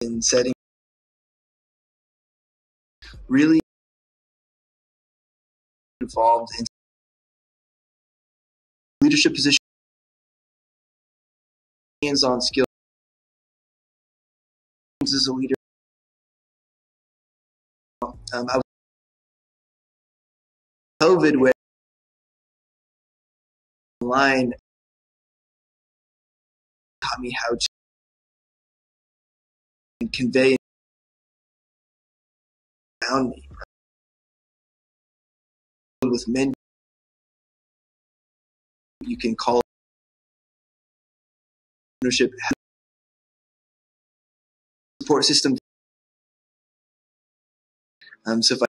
in setting really involved in leadership position hands-on skills as a leader. Um, I was COVID where online taught me how to convey around me with men you can call ownership support system. Um, so if I